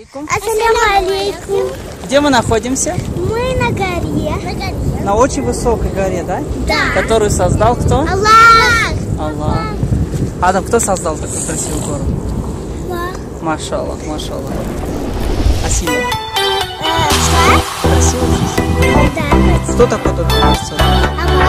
Ассаляму алейкум. Где мы находимся? Мы на горе. На горе. На очень высокой горе, да? Да. Которую создал кто? Аллах. Аллах. Адам, кто создал такую красивую гору? Аллах. Машаллах, машаллах. Спасибо. Э, что? Красиво здесь. Да. Кто такой тот, кто создал? Аллах.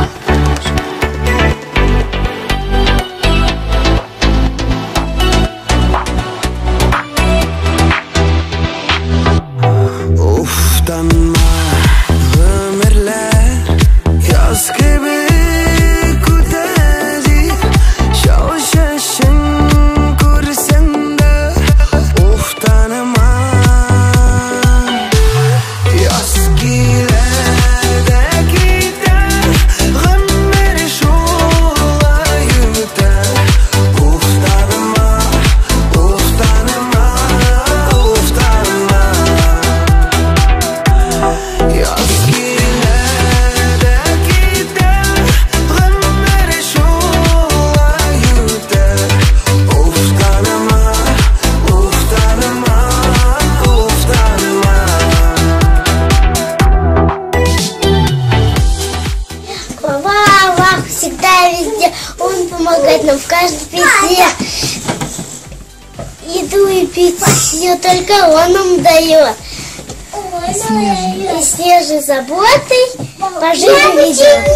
помогать в каждой песне. Еду и питье только он нам дает. И снежной заботой по жизни ведет.